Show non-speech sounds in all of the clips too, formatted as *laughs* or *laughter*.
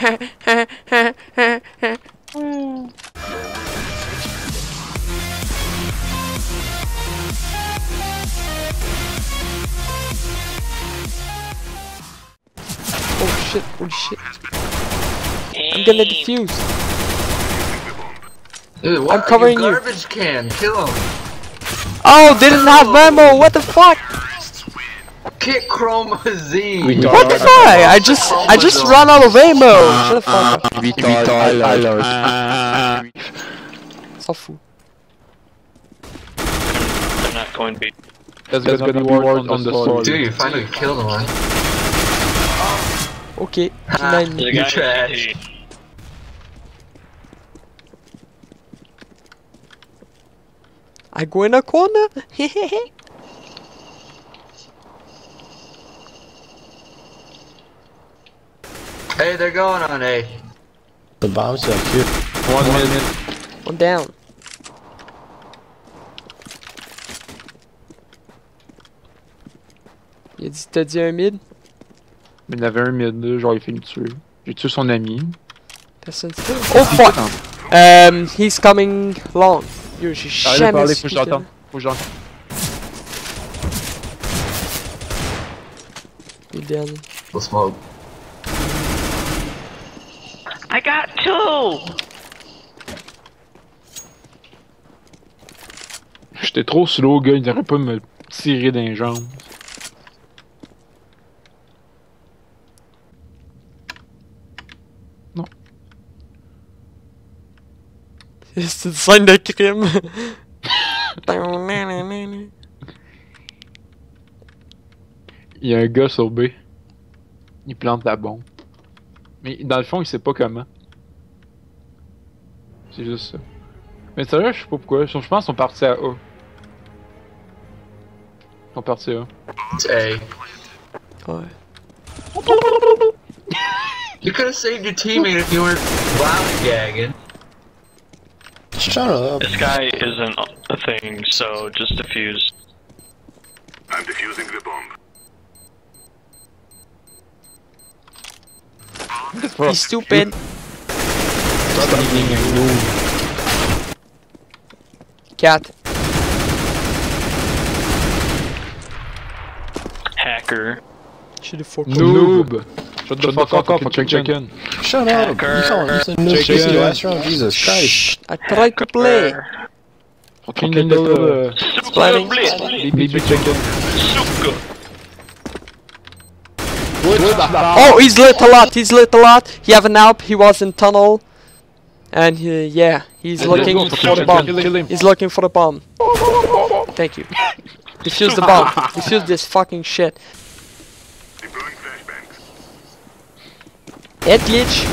Oh shit, holy shit. I'm gonna defuse. Dude, what? I'm covering you. Garbage can. Kill him. Oh, didn't have ammo, what the fuck? Kick Chroma Z. What the fuck? I just, I just ran out of ammo. Shut the fuck up. S'en fout. I'm not going to be. There's, gonna, be wars on, the soil. Dude, you finally killed one. Ok, Ah, P90. You trash. I go in a corner. *laughs* Hey, they're going on A. The bomb's up here. One minute. One down. Il a dit, t'as dit un mid? Mais il y en avait un mid, là, genre il fait me tuer. J'ai tué son ami. Personne. Oh fuck! Um, he's coming long. Yo, j'ai Arrête de jamais parler, su faut que que- j'entende. Faut que j'entende. Il est dernier. We'll smoke. I got two! J'étais trop slow, gars, il n'aurait pas me tirer dans les jambes. *laughs* C'est une scène de crime. *laughs* Il y a un gars sur B. Il plante la bombe. Mais dans le fond, il sait pas comment. C'est juste ça. Mais sérieux, je sais pas pourquoi. Je pense qu'ils sont partis à A. Ils sont partis à A. Ouais. *laughs* You could have saved your teammate if you weren't lollygagging. Shut up. This guy isn't a thing, so just defuse. I'm defusing the bomb. *laughs* He's stupid. Cat. Hacker. Should have fucked Noob! Shut the fuck up, fucking chicken. Shut up. You call. You said no Chicken. shit last round. Jesus Christ. I tried to play. Fucking little, uh, Splitting. baby chicken. Oh, he's lit a lot. He's lit a lot. He have an alp. He was in tunnel. And he, yeah, he's looking for the bomb. He's looking for the bomb. Thank you. Defuse the bomb. Defuse this fucking shit. Deploying flashbangs. Head glitch.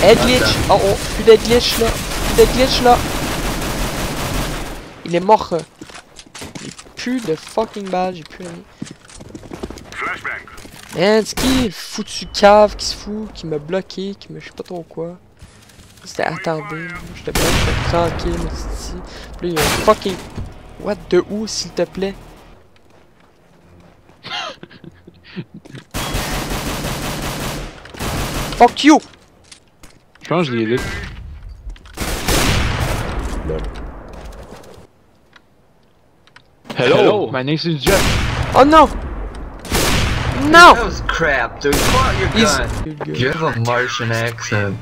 Head glitch. Oh oh, plus de glitch là. Plus de glitch là. Il est mort. euh. J'ai plus de fucking balles, j'ai plus rien. Man, c'est qui le foutu cave qui se fout, qui m'a bloqué, qui me je sais pas trop quoi? C'était attardé, j'étais bien, j'étais tranquille, mais c'est Puis là, il y a un fucking. What de où, s'il te plaît? *laughs* Fuck you! Je pense que je l'ai lit. Hello! My name is Jack. Oh no! No! That was crap, dude. Pull out your He's- gun. You have a Martian accent.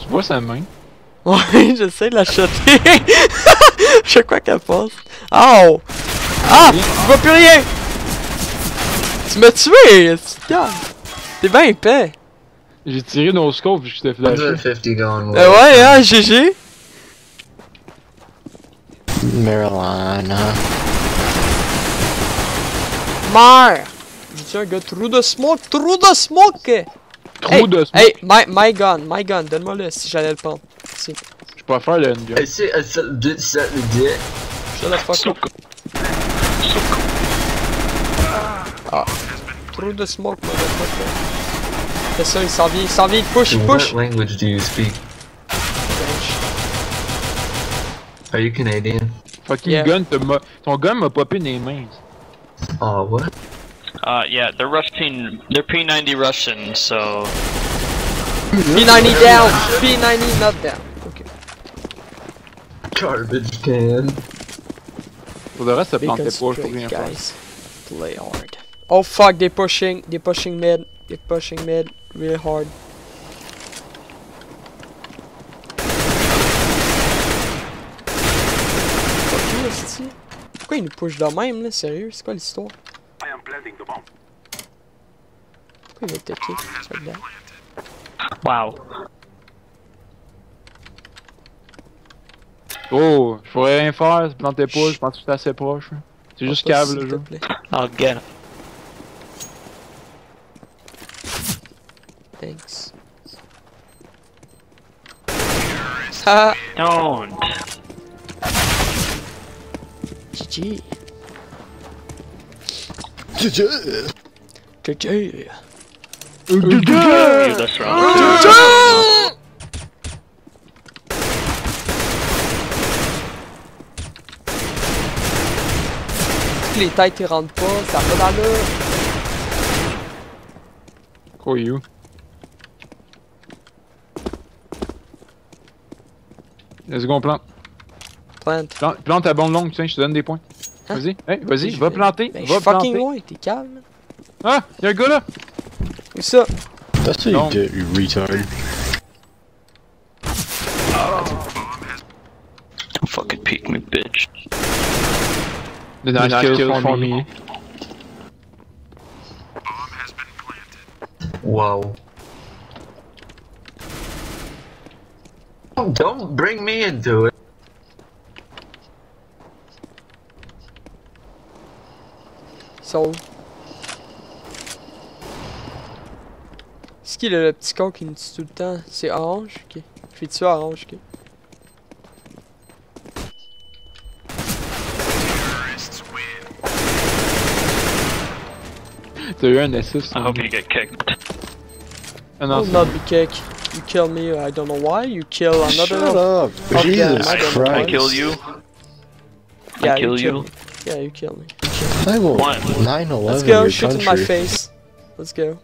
Tu vois sa main? Ouais, *laughs* j'essaie de la shotter. *laughs* Je sais quoi qu'elle passe. Oh! Ah! Je vois plus rien! Tu m'as tué! calme. T'es bien épais. J'ai tiré nos scopes vu que j'étais flashé. 150 going Euh, ouais, hein, GG. Marijuana. Meurs! J'ai-tu un gars trou de smoke? Trou de smoke! Trou Hey, de smoke. Hey, my, my gun, my gun, donne-moi le si j'allais le prendre. Si. Je peux faire le NG. I see I said did set the dick. Shut the fuck. Ah. Trou de smoke, motherfucker. C'est ça, il s'en vient, il s'en il push, il What language do you speak? French. Are you Canadian? Fucking Yeah. gun, te m'a- ton gun m'a popé dans les mains. Oh, what? Uh, yeah, they're Russian. They're P90 Russian, so P90 down! P90 not down. Ok. Garbage can. Pour le reste, ça Be plantait pas, je peux concentrate, rien guys. Play hard. Oh fuck, they're pushing, they're pushing mid, they pushing mid really hard. Fuck you, esti. Pourquoi ils nous push de même là, sérieux? C'est quoi l'histoire? I am planting the bomb. Pourquoi il va toquer? Soldat. wow. Oh, je pourrais rien faire, ça plantait pas, je pense que c'était assez proche. hein. C'est juste cave s'il le te jeu. plaît. I'll Thanks. Ha! Don't. GG. GG. GG. Si les têtes ils rentrent pas, ça va dans le. Oh you? Let's go, on plante. Plant. Plante, plante ta bombe longue, tiens, je te donne des points. Hein? Vas-y, hey, vas-y, Je va vais- planter, Ben, je va fucking planter. loin, t'es calme. Ah, y'a un gars là! Où ça? Don't. get, you retard. Don't fucking peek me, bitch. The nice kill for me. Wow. Don't bring me into it. So. C'est qui le, le petit con qui nous tue tout le temps? C'est Orange? Ok. Je vais tuer Orange, ok. T'as eu un assist. I hope you get kicked. Ah I non, will c'est- not be kicked. You kill me, I don't know why. You kill Shut up. Okay, Jesus I don't I kill you. Yeah, I kill you. you. Kill me. Yeah, you kill me. I will One. 9-11 Let's go, your shoot in my face. Let's go.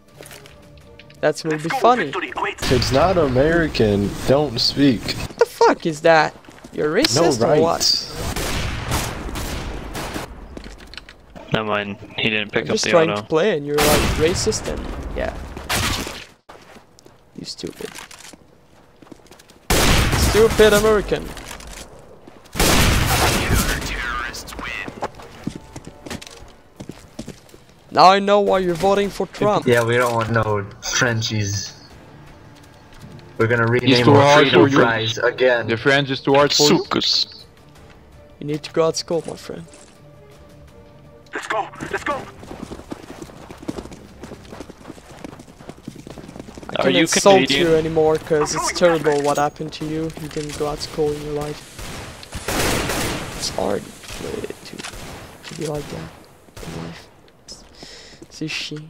That will be funny. victory awaits. If it's not American, don't speak. What the fuck is that? You're No racist or what? rights. Never mind. He didn't pick I'm up just trying to play and you're like racist and yeah. You stupid. Stupid American. Now I know why you're voting for Trump. Yeah, we don't want no Frenchies. We're gonna rename too our hard freedom for fries again. The French is too hard for you. You need to go out school, my friend. Let's go. Let's go. I can't you insult Canadian? you anymore because it's terrible what happened to you. You didn't go out to school in your life. It's hard to, to, be like that in life. C'est chiant.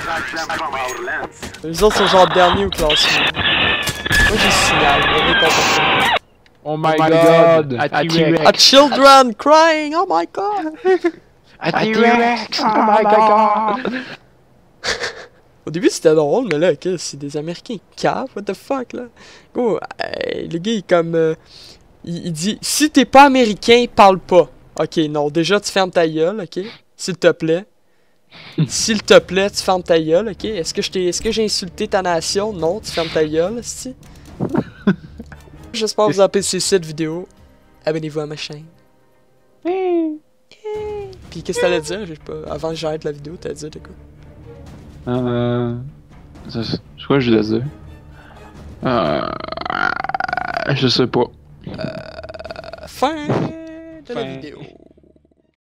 Attack them from our lands. Les autres sont genre derniers au classement. Moi j'ai signal, mais réponds pas. Oh my god! A T-Rex! A children crying, oh my god! A T-Rex! Oh my god! *laughs* Au début c'était drôle, mais là, qu'est-ce, c'est des Américains caves, what the fuck là? Go, le gars il comme. euh, il, il dit si t'es pas américain, parle pas. Ok, non, déjà tu fermes ta gueule, ok? S'il te plaît. *laughs* S'il te plaît, tu fermes ta gueule, ok? Que. Est-ce que j'ai insulté ta nation? Non, tu fermes ta gueule, si. J'espère que vous appréciez cette vidéo. Abonnez-vous à ma chaîne. Puis qu'est-ce que t'allais dire? J'ai pas... Avant que j'arrête la vidéo, t'allais dire de quoi? Euh. C'est c'est quoi je voulais dire? Euh. Je sais pas. Fin de la vidéo.